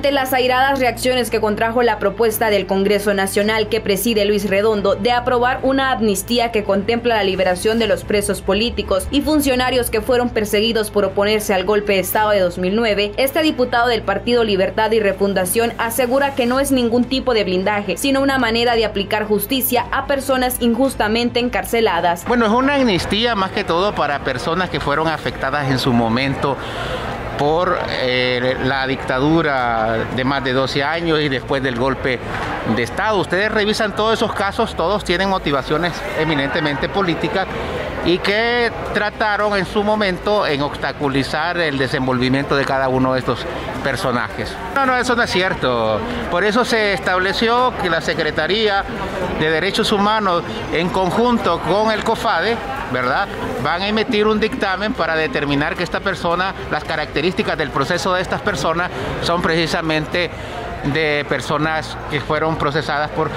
Ante las airadas reacciones que contrajo la propuesta del Congreso Nacional que preside Luis Redondo de aprobar una amnistía que contempla la liberación de los presos políticos y funcionarios que fueron perseguidos por oponerse al golpe de Estado de 2009, este diputado del Partido Libertad y Refundación asegura que no es ningún tipo de blindaje, sino una manera de aplicar justicia a personas injustamente encarceladas. Bueno, es una amnistía más que todo para personas que fueron afectadas en su momento por eh, la dictadura de más de 12 años y después del golpe de Estado. Ustedes revisan todos esos casos, todos tienen motivaciones eminentemente políticas y que trataron en su momento en obstaculizar el desenvolvimiento de cada uno de estos personajes. No, no, eso no es cierto. Por eso se estableció que la Secretaría de Derechos Humanos en conjunto con el COFADE ¿verdad? Van a emitir un dictamen para determinar que esta persona, las características del proceso de estas personas son precisamente de personas que fueron procesadas por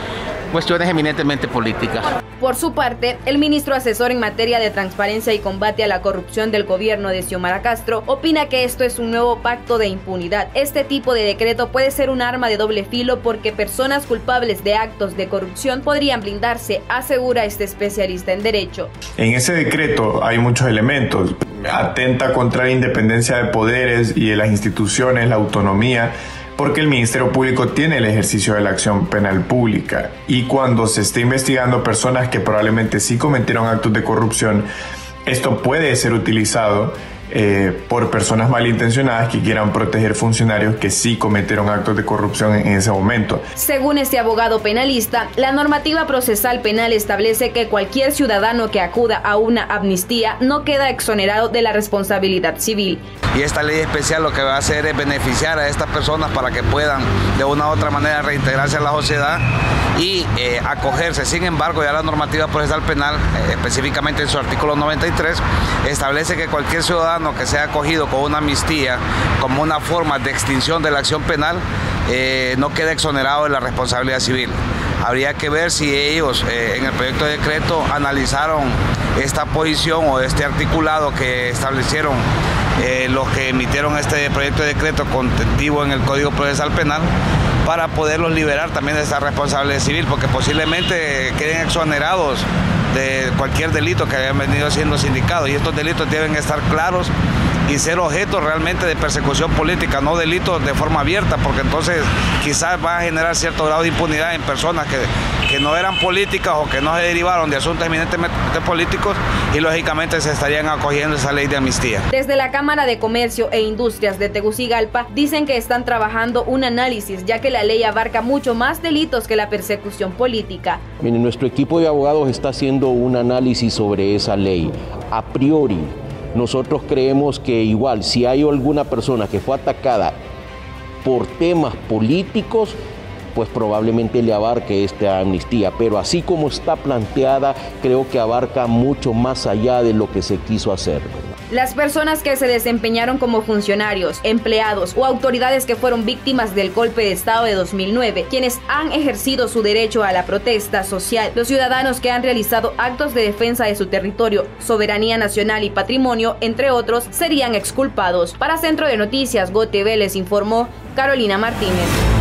cuestiones eminentemente políticas. Por su parte, el ministro asesor en materia de transparencia y combate a la corrupción del gobierno de Xiomara Castro opina que esto es un nuevo pacto de impunidad. Este tipo de decreto puede ser un arma de doble filo porque personas culpables de actos de corrupción podrían blindarse, asegura este especialista en derecho. En ese decreto hay muchos elementos. Atenta contra la independencia de poderes y de las instituciones, la autonomía porque el Ministerio Público tiene el ejercicio de la acción penal pública. Y cuando se esté investigando personas que probablemente sí cometieron actos de corrupción, esto puede ser utilizado eh, por personas malintencionadas que quieran proteger funcionarios que sí cometieron actos de corrupción en ese momento. Según este abogado penalista, la normativa procesal penal establece que cualquier ciudadano que acuda a una amnistía no queda exonerado de la responsabilidad civil. Y esta ley especial lo que va a hacer es beneficiar a estas personas para que puedan de una u otra manera reintegrarse a la sociedad y eh, acogerse. Sin embargo, ya la normativa procesal penal, eh, específicamente en su artículo 93, establece que cualquier ciudadano que sea acogido con una amnistía como una forma de extinción de la acción penal, eh, no queda exonerado de la responsabilidad civil. Habría que ver si ellos en el proyecto de decreto analizaron esta posición o este articulado que establecieron los que emitieron este proyecto de decreto contentivo en el Código Procesal Penal para poderlos liberar también de esa responsabilidad civil, porque posiblemente queden exonerados de cualquier delito que hayan venido siendo sindicados. Y estos delitos deben estar claros y ser objeto realmente de persecución política, no delitos de forma abierta, porque entonces quizás va a generar cierto grado de impunidad en personas que, que no eran políticas o que no se derivaron de asuntos eminentemente políticos y lógicamente se estarían acogiendo esa ley de amnistía. Desde la Cámara de Comercio e Industrias de Tegucigalpa dicen que están trabajando un análisis, ya que la ley abarca mucho más delitos que la persecución política. nuestro equipo de abogados está haciendo un análisis sobre esa ley. A priori, nosotros creemos que igual si hay alguna persona que fue atacada por temas políticos, pues probablemente le abarque esta amnistía. Pero así como está planteada, creo que abarca mucho más allá de lo que se quiso hacer. Las personas que se desempeñaron como funcionarios, empleados o autoridades que fueron víctimas del golpe de Estado de 2009, quienes han ejercido su derecho a la protesta social, los ciudadanos que han realizado actos de defensa de su territorio, soberanía nacional y patrimonio, entre otros, serían exculpados. Para Centro de Noticias, GoTV les informó Carolina Martínez.